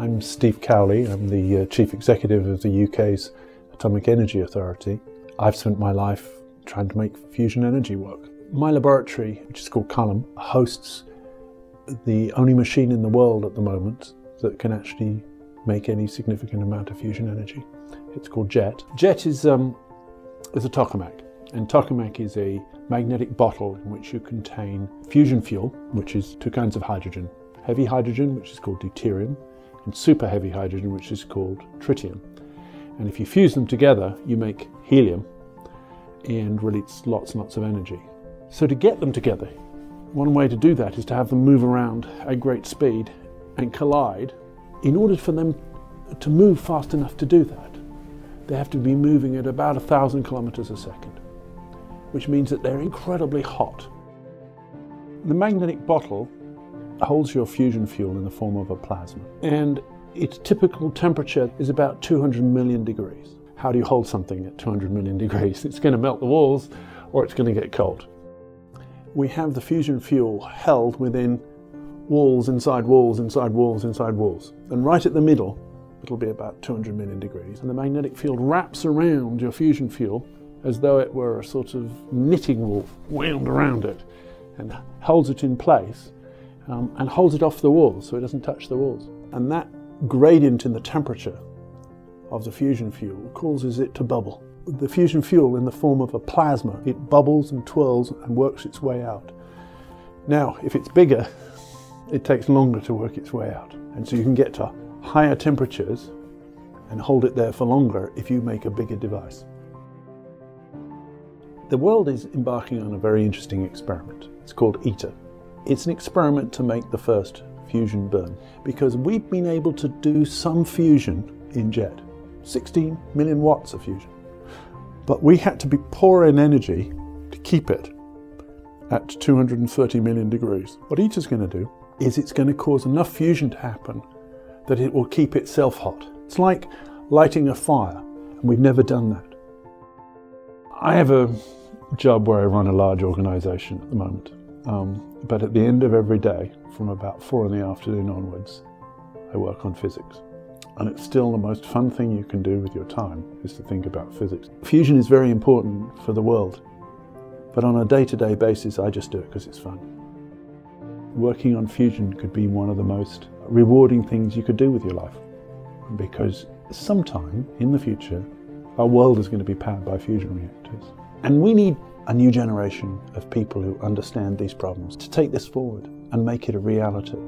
I'm Steve Cowley. I'm the uh, Chief Executive of the UK's Atomic Energy Authority. I've spent my life trying to make fusion energy work. My laboratory, which is called Culham, hosts the only machine in the world at the moment that can actually make any significant amount of fusion energy. It's called JET. JET is, um, is a tokamak, and tokamak is a magnetic bottle in which you contain fusion fuel, which is two kinds of hydrogen. Heavy hydrogen, which is called deuterium, and super heavy hydrogen, which is called tritium. And if you fuse them together, you make helium and release lots and lots of energy. So to get them together, one way to do that is to have them move around at great speed and collide. In order for them to move fast enough to do that, they have to be moving at about a thousand kilometers a second, which means that they're incredibly hot. The magnetic bottle holds your fusion fuel in the form of a plasma, and its typical temperature is about 200 million degrees. How do you hold something at 200 million degrees? It's going to melt the walls or it's going to get cold. We have the fusion fuel held within walls inside walls inside walls inside walls. And right at the middle, it'll be about 200 million degrees. And the magnetic field wraps around your fusion fuel as though it were a sort of knitting wool wound around it and holds it in place um, and holds it off the walls so it doesn't touch the walls. And that gradient in the temperature of the fusion fuel causes it to bubble. The fusion fuel in the form of a plasma, it bubbles and twirls and works its way out. Now, if it's bigger, it takes longer to work its way out. And so you can get to higher temperatures and hold it there for longer if you make a bigger device. The world is embarking on a very interesting experiment. It's called ITER. It's an experiment to make the first fusion burn because we've been able to do some fusion in JET 16 million watts of fusion. But we had to be pouring energy to keep it at 230 million degrees. What ITER's going to do is it's going to cause enough fusion to happen that it will keep itself hot. It's like lighting a fire, and we've never done that. I have a job where I run a large organization at the moment. Um, but at the end of every day, from about four in the afternoon onwards, I work on physics. And it's still the most fun thing you can do with your time is to think about physics. Fusion is very important for the world, but on a day to day basis, I just do it because it's fun. Working on fusion could be one of the most rewarding things you could do with your life because sometime in the future, our world is going to be powered by fusion reactors. And we need a new generation of people who understand these problems to take this forward and make it a reality.